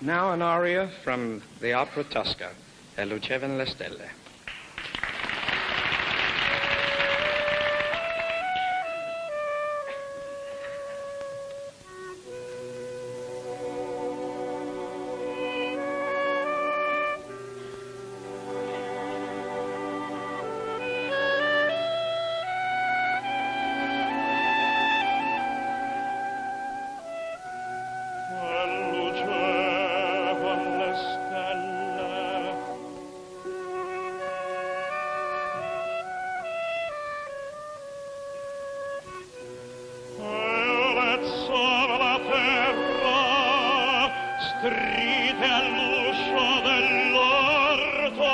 Now an aria from the opera Tosca, E lucevan le stelle. scritte all'uscio dell'orto.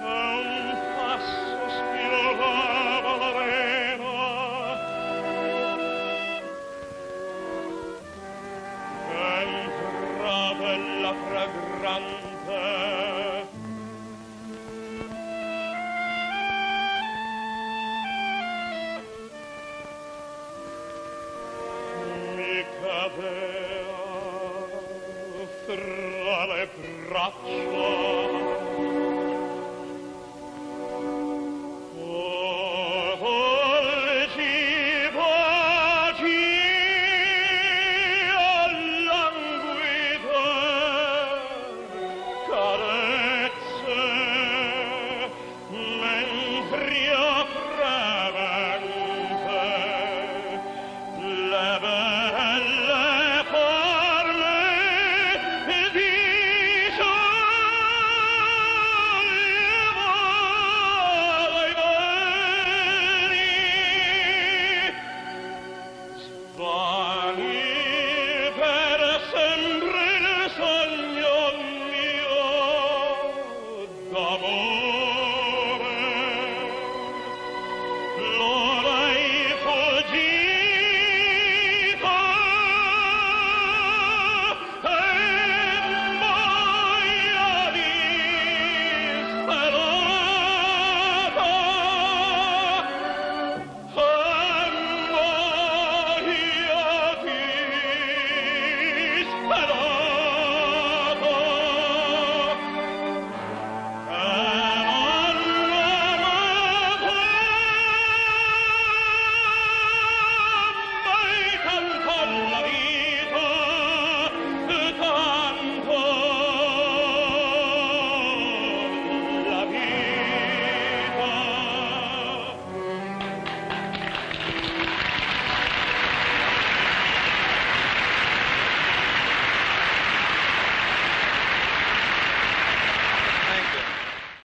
A un passo sfilava la vena che entrava la fragrante. avea fra le braccia carezze mentre